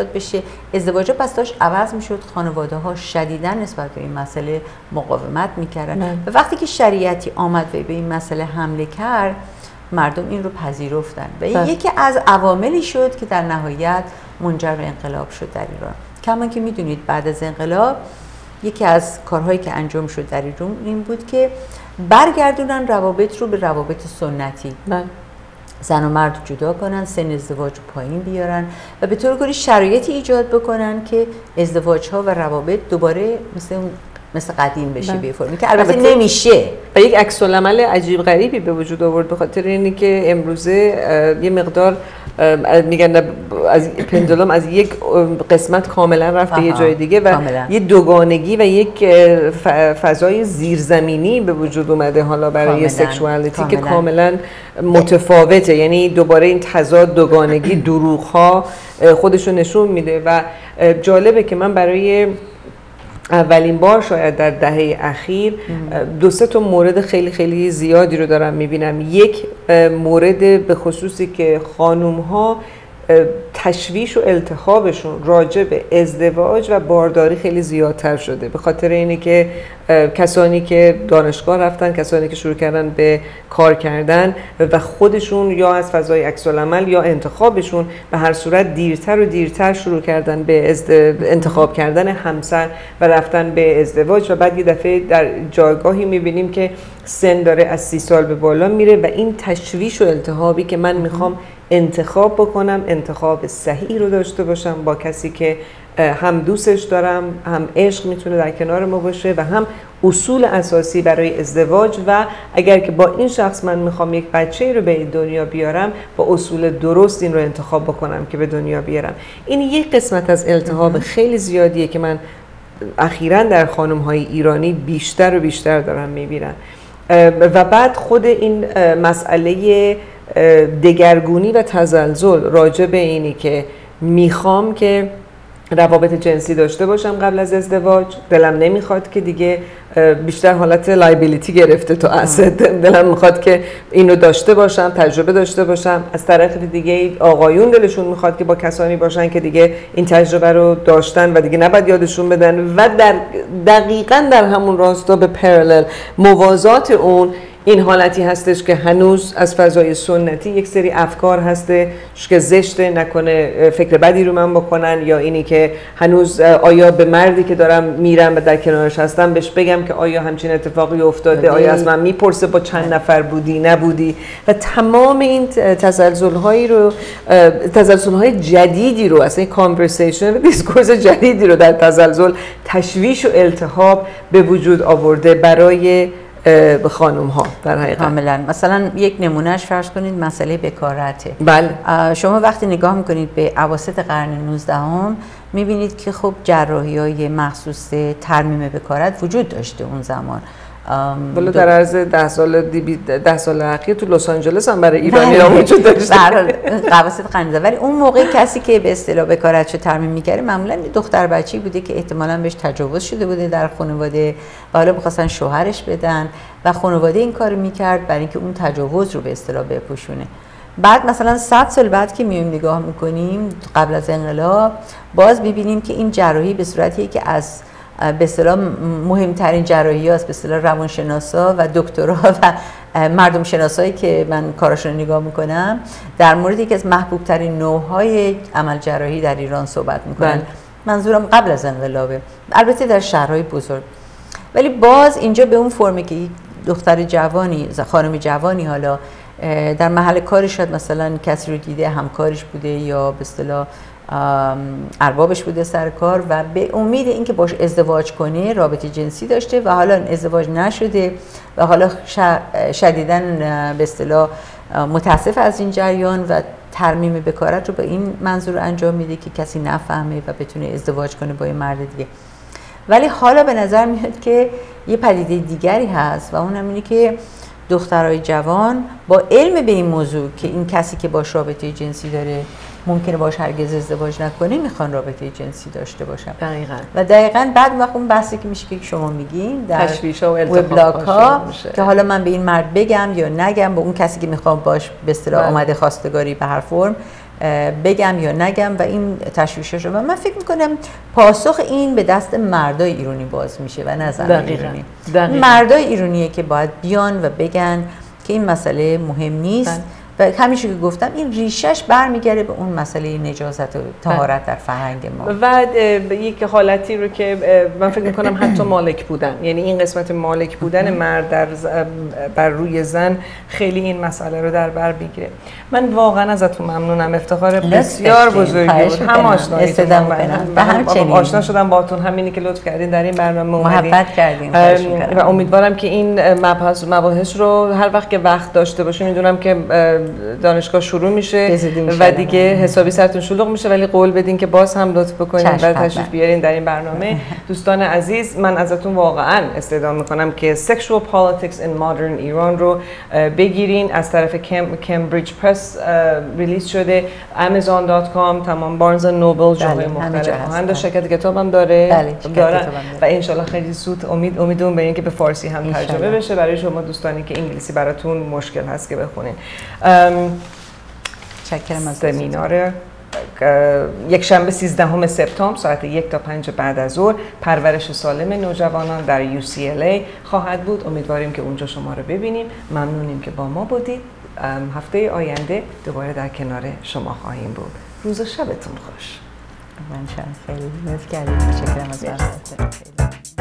ایجاد بشه ازدواج پس داشت عوض می‌شد خانواده ها شدیدا نسبت به این مسئله مقاومت می‌کردن. و وقتی که شریعتی آمد و به این مسئله حمله کرد مردم این رو پذیرفتن و این بله. یکی از عواملی شد که در نهایت منجر به انقلاب شد در ایران کما که می‌دونید بعد از انقلاب یکی از کارهایی که انجام شد در ایران این بود که برگردونن روابط رو به روابط سنتی بله. زن و مرد جدا کنن سن ازدواج پایین بیارن و به طور کلی شرایطی ایجاد بکنن که ازدواج ها و روابط دوباره مثل مثل قدیم بشه. به فرمی که البته نمیشه و یک عکس العمل عجیب غریبی به وجود آورد به خاطر اینی که امروزه یه مقدار میگن از پندولم از یک قسمت کاملا رفت به یه جای دیگه و کاملا. یه دوگانگی و یک فضای زیرزمینی به وجود اومده حالا برای سکشوالیتی که کاملا. متفاوته یعنی دوباره این تضاد دوگانگی دروغ ها خودشو نشون میده و جالبه که من برای اولین بار شاید در دهه اخیر دو سه تا مورد خیلی خیلی زیادی رو دارم می‌بینم. یک مورد به خصوصی که خانوم ها تشویش و التهابشون راجع به ازدواج و بارداری خیلی زیادتر شده به خاطر اینه که کسانی که دانشگاه رفتن کسانی که شروع کردن به کار کردن و خودشون یا از فضای عکس العمل یا انتخابشون به هر صورت دیرتر و دیرتر شروع کردن به. انتخاب کردن همسر و رفتن به ازدواج و بعد یه دفعه در جایگاهی می‌بینیم که سن داره از سی سال به بالا میره و این تشویش و التهابی که من می‌خوام انتخاب بکنم انتخاب صحیح رو داشته باشم با کسی که هم دوستش دارم هم عشق می‌تونه در کنار ما باشه و هم اصول اساسی برای ازدواج و اگر که با این شخص من می‌خوام یک بچه رو به دنیا بیارم با اصول درست این رو انتخاب بکنم که به دنیا بیارم. این یک قسمت از التهاب خیلی زیادیه که من اخیرا در خانم های ایرانی بیشتر و بیشتر دارم می‌بینم. و بعد خود این مسئله دگرگونی و تزلزل راجع به اینی که می‌خوام که روابط جنسی داشته باشم قبل از ازدواج. دلم نمی‌خواد که دیگه بیشتر حالت لایبیلیتی گرفته تو اسد دلم می‌خواد که اینو داشته باشم تجربه داشته باشم. از طرف دیگه آقایون دلشون می‌خواد که با کسانی باشن که دیگه این تجربه رو داشتن و دیگه نباید یادشون بدن. و در دقیقا در همون راستا به پرالل موازات اون این حالتی هستش که هنوز از فضای سنتی یک سری افکار هستش که زشته نکنه فکر بدی رو من بکنن یا اینی که هنوز آیا به مردی که دارم میرم و در کنارش هستم بهش بگم که آیا همچین اتفاقی افتاده آیا از من می‌پرسه با چند نفر بودی نبودی؟ و تمام این تزلزل هایی رو تزلزل های جدیدی رو اصلا conversation discourse جدیدی رو در تزلزل تشویش و التهاب به وجود آورده برای به خانم ها در حقیقت. کاملا. مثلا یک نمونهش فرض کنید مسئله بکارته. بله. شما وقتی نگاه می‌کنید به اواسط قرن 19 هم می‌بینید که خب جراحی های مخصوص ترمیم بکارت وجود داشته اون زمان. ولی در عرض ده سال ده سال اخیر تو لس آنجلس هم برای ایرانی ها وجود داشته. قواصد قرن ولی اون موقع کسی که به اصطلاح بکارت ترمیم می‌کرده معمولا دختر بچی بوده که احتمالاً بهش تجاوز شده بوده در خانواده و حالا می‌خواستن شوهرش بدن و خانواده این کارو می‌کرد برای اینکه اون تجاوز رو به اصطلاح بپوشونه. بعد مثلا 100 سال بعد که میایم نگاه می‌کنیم قبل از انقلاب باز ببینیم که این جراحی به صورتی که از به اصطلاح مهمترین جراحی هاست به اصطلاح روانشناسا و دکترها و مردم شناسایی که من کاراشون رو نگاه می‌کنم. در مورد یکی از محبوب ترین نوعهای عمل جراحی در ایران صحبت می‌کنن. بله. منظورم قبل از انقلابه. البته در شهرهای بزرگ. ولی باز اینجا به اون فرمی که دختر جوانی خانم جوانی حالا در محل کارش شاید مثلا کسی رو دیده همکارش بوده یا به اصطلاح اربابش بوده سر کار و به امید اینکه باش ازدواج کنه رابطه جنسی داشته و حالا ازدواج نشده و حالا شدیدا به اصطلاح متاسف از این جریان و ترمیم بکارت رو به این منظور انجام میده که کسی نفهمه و بتونه ازدواج کنه با یه مرد دیگه. ولی حالا به نظر میاد که یه پدیده دیگری هست و اونم اینه که دخترای جوان با علم به این موضوع که این کسی که باش رابطه جنسی داره ممکنه باش هرگز ازدواج نکنه می‌خوان رابطه جنسی داشته باشن. دقیقاً. و دقیقاً بعد وقت اون بحثی که میشه که شما میگین در وبلاگ ها که حالا من به این مرد بگم یا نگم با اون کسی که می‌خوام باش به اصطلاح آمده خواستگاری به هر فرم بگم یا نگم و این تشویشش رو و من فکر می‌کنم پاسخ این به دست مردای ایرانی باز میشه و نه زنان ایرانی مردای ایرانیه که باید بیان و بگن که این مسئله مهم نیست. بله. و همیشه که گفتم این ریشش برمیگرده به اون مسئله نجاست و تهارت در فرهنگ ما. و یک حالتی رو که من فکر می‌کنم حتی مالک بودن. یعنی این قسمت مالک بودن مرد در بر روی زن خیلی این مسئله رو در بر بگیره من واقعا ازتون ممنونم. افتخار بسیار بزرگی بود. هم آشنایی و آشنا شدم باتون همینی که لطف کردین در این برنامه محبت کردین. و امیدوارم که این مباحث مباحث رو هر وقت که وقت داشته باشیم می‌دونم که دانشگاه شروع میشه و دیگه حسابی سرتون شلوغ میشه ولی قول بدین که باز هم لطف بکنین و تشریف بیارین در این برنامه. دوستان عزیز من ازتون واقعا استعداد می‌کنم که sexual politics in modern ایران رو بگیرین. از طرف کمبریج پرس ریلیز شده. Amazon.com تمام بارنز نوبل جاهای مختلف خواهند شرکت کتابم داره. بله داره. و انشالله خیلی زود امید امیدوارم به اینکه به فارسی هم ترجمه بشه. برای شما دوستانی که انگلیسی براتون مشکل هست که بخونین. سمینار یک شنبه 13 سپتامبر ساعت یک تا پنج بعد از ظهر پرورش سالم نوجوانان در UCLA خواهد بود. امیدواریم که اونجا شما رو ببینیم. ممنونیم که با ما بودید. هفته آینده دوباره در کنار شما خواهیم بود. روز و شبتون خوش. من خیلی کردیم از